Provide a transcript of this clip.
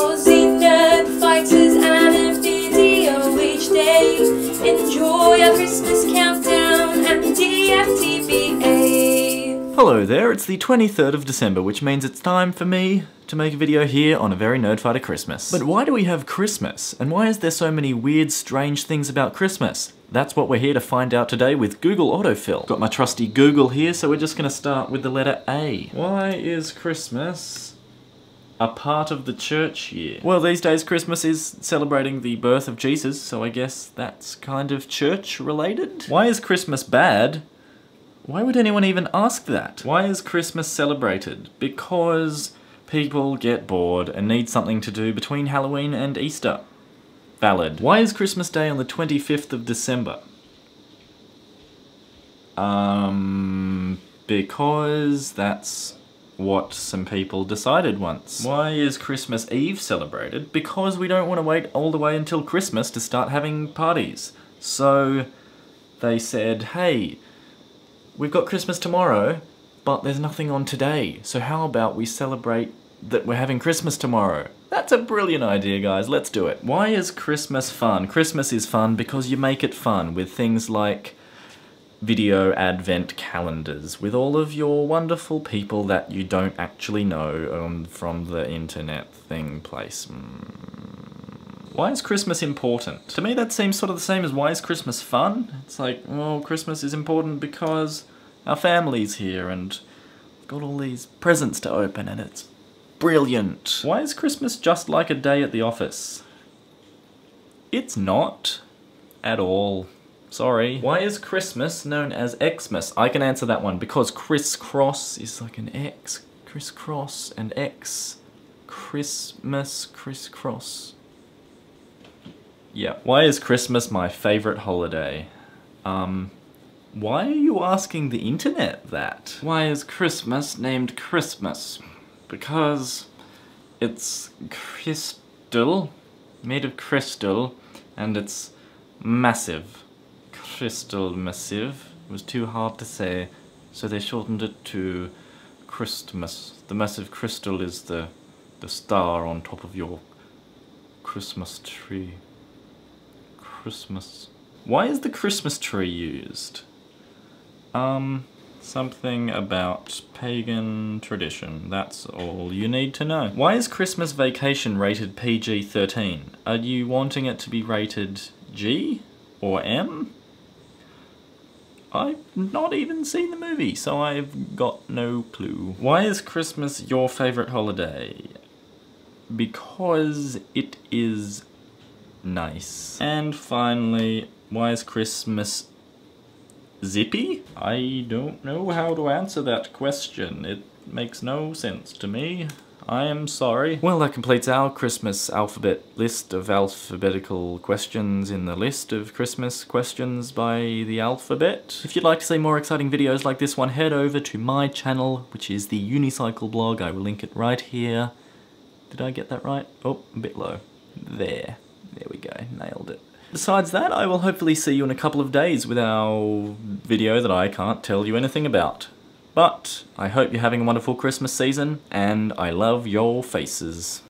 Aussie Nerdfighters and a each day. Enjoy our Christmas countdown and DFTBA. Hello there, it's the 23rd of December, which means it's time for me to make a video here on a very Nerdfighter Christmas. But why do we have Christmas? And why is there so many weird, strange things about Christmas? That's what we're here to find out today with Google Autofill. Got my trusty Google here, so we're just gonna start with the letter A. Why is Christmas a part of the church year? Well, these days Christmas is celebrating the birth of Jesus, so I guess that's kind of church related. Why is Christmas bad? Why would anyone even ask that? Why is Christmas celebrated? Because people get bored and need something to do between Halloween and Easter. Valid. Why is Christmas Day on the 25th of December? Um, because that's what some people decided once. Why is Christmas Eve celebrated? Because we don't want to wait all the way until Christmas to start having parties. So they said, hey, we've got Christmas tomorrow, but there's nothing on today. So how about we celebrate that we're having Christmas tomorrow? That's a brilliant idea, guys. Let's do it. Why is Christmas fun? Christmas is fun because you make it fun with things like video advent calendars with all of your wonderful people that you don't actually know um, from the internet thing place. Mm. Why is Christmas important? To me that seems sort of the same as why is Christmas fun? It's like, well, Christmas is important because our family's here and got all these presents to open and it's brilliant. Why is Christmas just like a day at the office? It's not. At all. Sorry. Why is Christmas known as Xmas? I can answer that one because crisscross is like an X. Crisscross and X. Christmas, crisscross. Yeah. Why is Christmas my favorite holiday? Um, why are you asking the internet that? Why is Christmas named Christmas? Because it's crystal, made of crystal, and it's massive. Crystal massive. Was too hard to say, so they shortened it to Christmas. The massive crystal is the the star on top of your Christmas tree. Christmas. Why is the Christmas tree used? Um, something about pagan tradition. That's all you need to know. Why is Christmas Vacation rated PG-13? Are you wanting it to be rated G or M? I've not even seen the movie, so I've got no clue. Why is Christmas your favourite holiday? Because it is nice. And finally, why is Christmas zippy? I don't know how to answer that question. It makes no sense to me. I am sorry. Well, that completes our Christmas alphabet list of alphabetical questions in the list of Christmas questions by the alphabet. If you'd like to see more exciting videos like this one, head over to my channel, which is the Unicycle blog. I will link it right here. Did I get that right? Oh, a bit low. There. There we go. Nailed it. Besides that, I will hopefully see you in a couple of days with our video that I can't tell you anything about. But I hope you're having a wonderful Christmas season, and I love your faces.